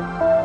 Música